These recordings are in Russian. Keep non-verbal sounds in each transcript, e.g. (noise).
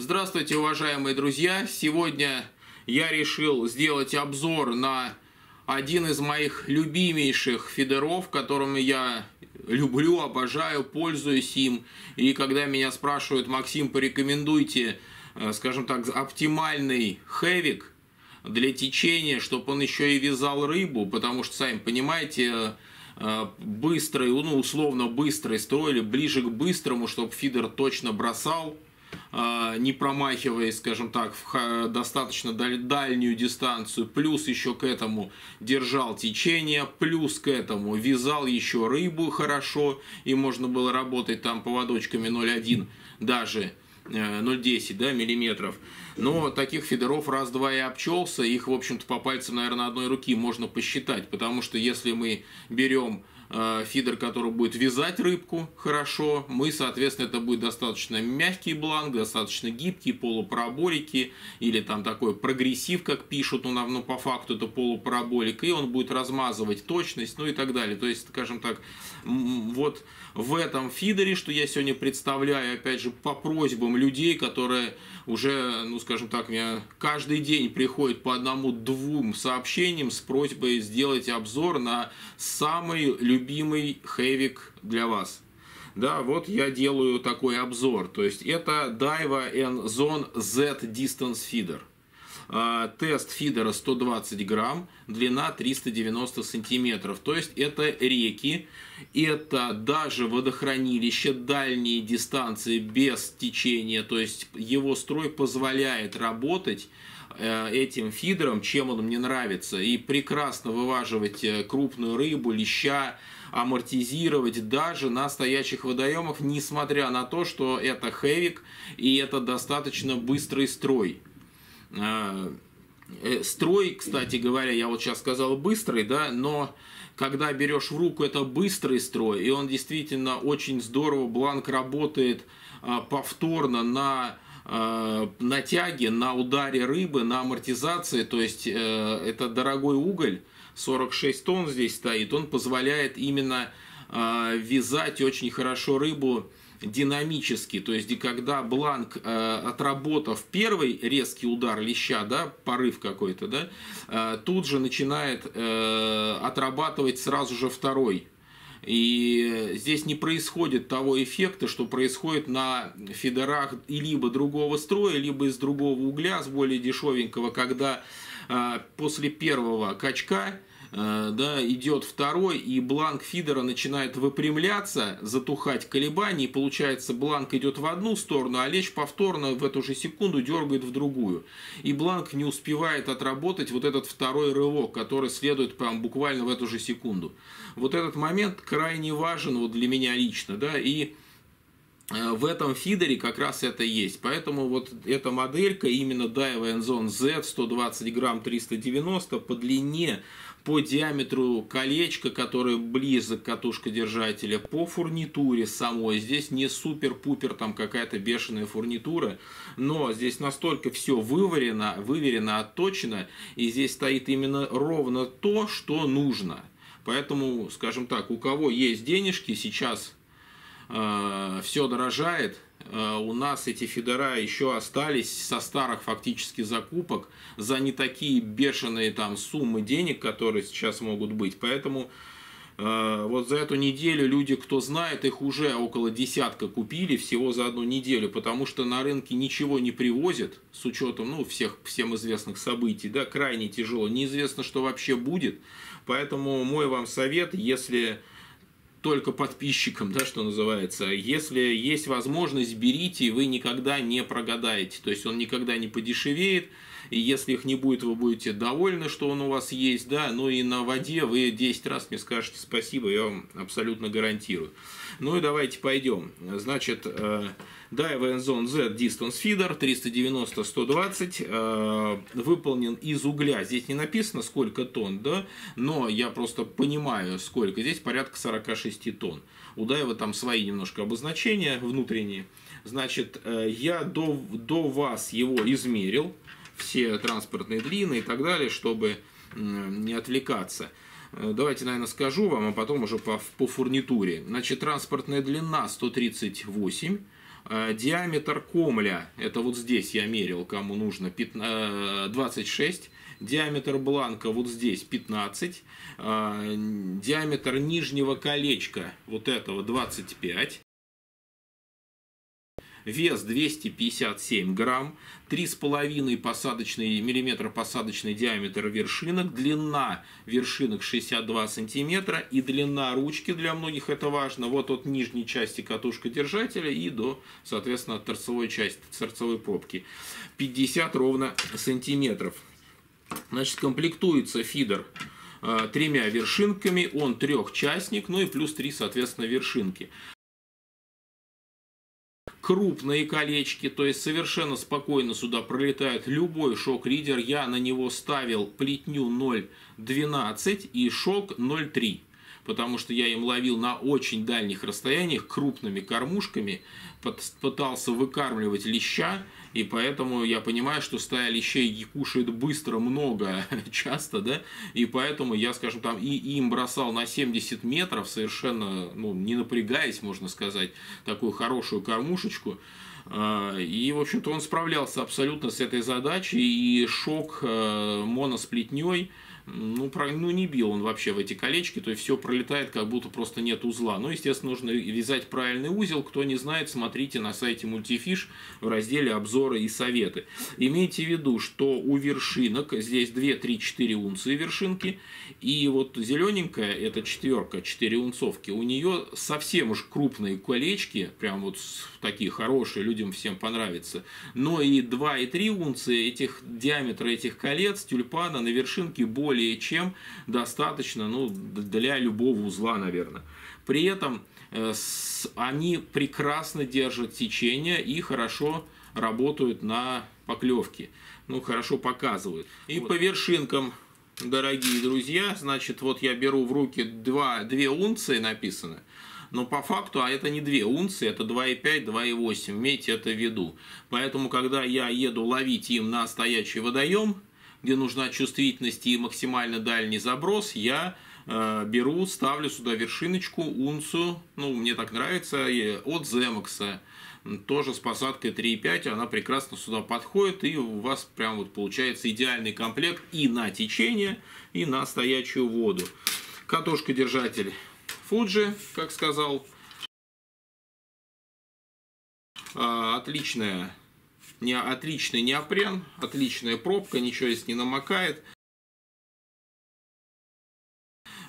Здравствуйте, уважаемые друзья! Сегодня я решил сделать обзор на один из моих любимейших фидеров, которыми я люблю, обожаю, пользуюсь им. И когда меня спрашивают, Максим, порекомендуйте, э, скажем так, оптимальный хэвик для течения, чтобы он еще и вязал рыбу, потому что, сами понимаете, э, быстрый, ну, условно быстрый строили ближе к быстрому, чтобы фидер точно бросал, не промахиваясь, скажем так, в достаточно дальнюю дистанцию, плюс еще к этому держал течение, плюс к этому вязал еще рыбу хорошо, и можно было работать там поводочками 0,1 даже 0,10 э, да, миллиметров. Но таких фидеров раз-два и обчелся, их, в общем-то, по пальцам, наверное, одной руки можно посчитать, потому что если мы берем фидер, который будет вязать рыбку хорошо. Мы, соответственно, это будет достаточно мягкий бланк, достаточно гибкий, полупараболики или там такой прогрессив, как пишут, но, ну, по факту это полупараболик, и он будет размазывать точность, ну и так далее. То есть, скажем так, вот в этом фидере, что я сегодня представляю, опять же, по просьбам людей, которые уже, ну, скажем так, мне каждый день приходит по одному-двум сообщениям с просьбой сделать обзор на самый любимый хэвик для вас. Да, вот я делаю такой обзор. То есть это Daiwa N'ZON Z Distance Feeder. А, тест фидера 120 грамм, длина 390 сантиметров. То есть это реки, это даже водохранилище, дальние дистанции без течения. То есть его строй позволяет работать э, этим фидером, чем он мне нравится, и прекрасно вываживать э, крупную рыбу, леща, амортизировать даже на стоячих водоемах, несмотря на то, что это хэвик и это достаточно быстрый строй. А, э, строй, кстати говоря, я вот сейчас сказал быстрый, да, но когда берешь в руку, это быстрый строй, и он действительно очень здорово, бланк работает а, повторно на а, на тяге, на ударе рыбы, на амортизации, то есть э, это дорогой уголь, 46 тонн здесь стоит, он позволяет именно вязать очень хорошо рыбу динамически, то есть когда бланк, э, отработав первый резкий удар леща, да, порыв какой-то, да, э, тут же начинает э, отрабатывать сразу же второй. И здесь не происходит того эффекта, что происходит на фидерах и либо другого строя, либо из другого угля, с более дешевенького, когда после первого качка Э, да, идет второй, и бланк фидера начинает выпрямляться, затухать колебания, и получается бланк идет в одну сторону, а лечь повторно в эту же секунду дергает в другую. И бланк не успевает отработать вот этот второй рывок, который следует прям буквально в эту же секунду. Вот этот момент крайне важен вот для меня лично, да, и э, в этом фидере как раз это есть. Поэтому вот эта моделька, именно Daiwa Enzone Z 120 грамм 390 по длине по диаметру колечка, которое близок к катушкодержателя, по фурнитуре самой. Здесь не супер-пупер там какая-то бешеная фурнитура, но здесь настолько все выварено, выверено, отточено, и здесь стоит именно ровно то, что нужно. Поэтому, скажем так, у кого есть денежки, сейчас э, все дорожает, Э, у нас эти фидера еще остались со старых фактически закупок за не такие бешеные там суммы денег, которые сейчас могут быть. Поэтому э, вот за эту неделю люди, кто знает, их уже около десятка купили всего за одну неделю, потому что на рынке ничего не привозят с учетом ну, всех всем известных событий, да, крайне тяжело, неизвестно, что вообще будет. Поэтому мой вам совет, если только подписчикам, да, что называется. Если есть возможность, берите, вы никогда не прогадаете. То есть он никогда не подешевеет. И если их не будет, вы будете довольны, что он у вас есть, да. Ну и на воде вы 10 раз мне скажете спасибо, я вам абсолютно гарантирую. Ну и давайте пойдем. Значит, Daiwa Enzone Z Distance Feeder 390-120 э, выполнен из угля. Здесь не написано сколько тонн, да, но я просто понимаю сколько. Здесь порядка 46 тонн. У Daiwa там свои немножко обозначения внутренние. Значит, э, я до, до вас его измерил, все транспортные длины и так далее, чтобы не отвлекаться. Э, давайте, наверное, скажу вам, а потом уже по, по фурнитуре. Значит, транспортная длина 138 Э, диаметр комля, это вот здесь я мерил, кому нужно, 26. Диаметр бланка вот здесь 15. Диаметр нижнего колечка вот этого 25 вес 257 грамм, 3,5 посадочный, миллиметра посадочный диаметр вершинок, длина вершинок 62 сантиметра и длина ручки, для многих это важно, вот от нижней части катушка держателя и до, соответственно, торцевой части, торцевой пробки. 50 ровно сантиметров. Значит, комплектуется фидер э, тремя вершинками, он трехчастник, ну и плюс три, соответственно, вершинки крупные колечки, то есть совершенно спокойно сюда пролетает любой шок-ридер. Я на него ставил плетню 0,12 и шок 0,3 потому что я им ловил на очень дальних расстояниях крупными кормушками, пытался выкармливать леща, и поэтому я понимаю, что стая лещей кушает быстро, много, (laughs) часто, да, и поэтому я, скажем, там и им бросал на 70 метров, совершенно, ну, не напрягаясь, можно сказать, такую хорошую кормушечку, а, и, в общем-то, он справлялся абсолютно с этой задачей, и шок э, моносплетней – ну, про, ну, не бил он вообще в эти колечки, то есть все пролетает, как будто просто нет узла. Ну, естественно, нужно вязать правильный узел. Кто не знает, смотрите на сайте Multifish в разделе обзоры и советы. Имейте в виду, что у вершинок здесь 2, 3, 4 унции вершинки, и вот зелененькая, это четверка, 4 унцовки, у нее совсем уж крупные колечки, прям вот такие хорошие, людям всем понравится. Но и 2 и 3 унции этих диаметра этих колец тюльпана на вершинке более более чем достаточно ну, для любого узла, наверное. При этом э, они прекрасно держат течение и хорошо работают на поклевке. Ну, хорошо показывают. И вот. по вершинкам, дорогие друзья, значит, вот я беру в руки 2, 2 унции написано. Но по факту, а это не 2 унции, это 2,5, 2,8. Имейте это в виду. Поэтому, когда я еду ловить им на стоячий водоем, где нужна чувствительность и максимально дальний заброс, я э, беру, ставлю сюда вершиночку, унцию, ну, мне так нравится, от Zemux, тоже с посадкой 3,5, она прекрасно сюда подходит, и у вас прям вот получается идеальный комплект и на течение, и на стоячую воду. Катушка-держатель Fuji, как сказал, а, отличная не, отличный неопрен, отличная пробка, ничего здесь не намокает.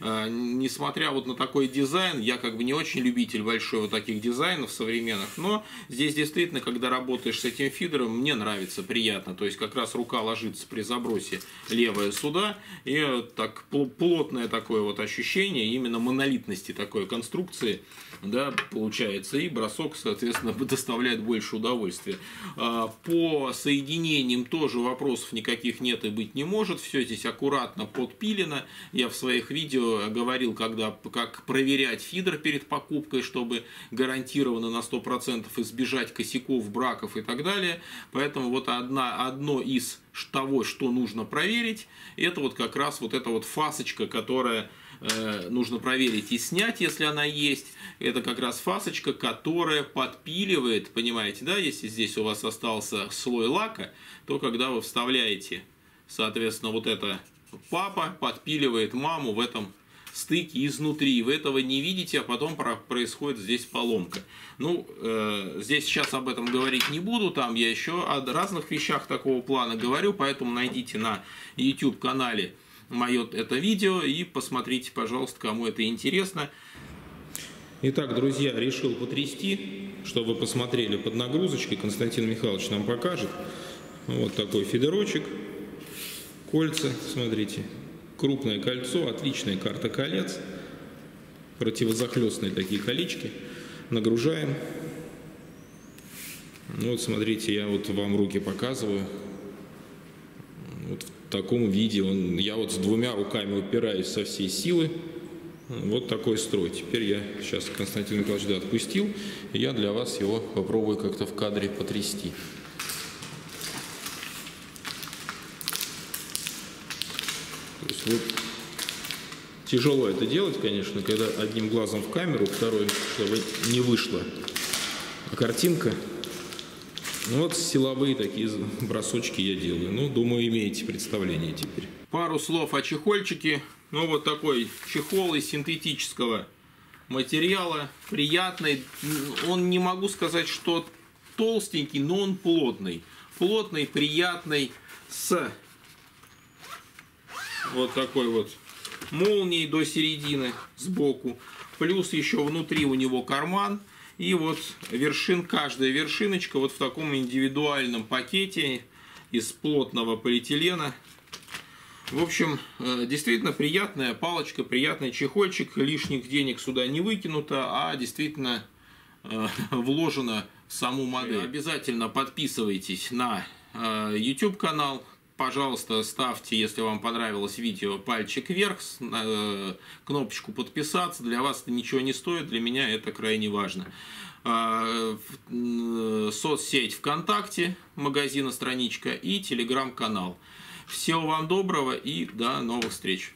А, несмотря вот на такой дизайн, я как бы не очень любитель большой вот таких дизайнов современных, но здесь действительно, когда работаешь с этим фидером, мне нравится, приятно. То есть как раз рука ложится при забросе левая сюда, и так плотное такое вот ощущение именно монолитности такой конструкции, да, получается, и бросок, соответственно, (laughs) доставляет больше удовольствия. А, по соединениям тоже вопросов никаких нет и быть не может, все здесь аккуратно подпилено, я в своих видео говорил, когда, как проверять фидер перед покупкой, чтобы гарантированно на 100% избежать косяков, браков и так далее. Поэтому вот одна, одно из того, что нужно проверить, это вот как раз вот эта вот фасочка, которая э, нужно проверить и снять, если она есть. Это как раз фасочка, которая подпиливает, понимаете, да, если здесь у вас остался слой лака, то когда вы вставляете, соответственно, вот это папа подпиливает маму в этом стыке изнутри. Вы этого не видите, а потом происходит здесь поломка. Ну, э, здесь сейчас об этом говорить не буду, там я еще о разных вещах такого плана говорю, поэтому найдите на YouTube канале мое это видео и посмотрите, пожалуйста, кому это интересно. Итак, друзья, решил потрясти, чтобы посмотрели под нагрузочкой. Константин Михайлович нам покажет. Вот такой фидерочек кольца, смотрите, крупное кольцо, отличная карта колец, противозахлестные такие колечки, нагружаем. Ну вот смотрите, я вот вам руки показываю, вот в таком виде, он, я вот с двумя руками упираюсь со всей силы, вот такой строй. Теперь я сейчас Константин Николаевич отпустил, и я для вас его попробую как-то в кадре потрясти. Вот тяжело это делать, конечно, когда одним глазом в камеру, второй, чтобы не вышло. А картинка Ну, вот силовые такие бросочки я делаю. Ну, думаю, имеете представление теперь. Пару слов о чехольчике. Ну, вот такой чехол из синтетического материала. Приятный. Он не могу сказать, что толстенький, но он плотный. Плотный, приятный, с вот такой вот молнией до середины сбоку. Плюс еще внутри у него карман. И вот вершин, каждая вершиночка вот в таком индивидуальном пакете из плотного полиэтилена. В общем, э, действительно приятная палочка, приятный чехольчик. Лишних денег сюда не выкинуто, а действительно э, (laughs) вложено в саму модель. Обязательно подписывайтесь на э, YouTube канал, Пожалуйста, ставьте, если вам понравилось видео, пальчик вверх, э, кнопочку подписаться. Для вас это ничего не стоит, для меня это крайне важно. А, соцсеть ВКонтакте, магазина страничка и телеграм-канал. Всего вам доброго и до новых встреч.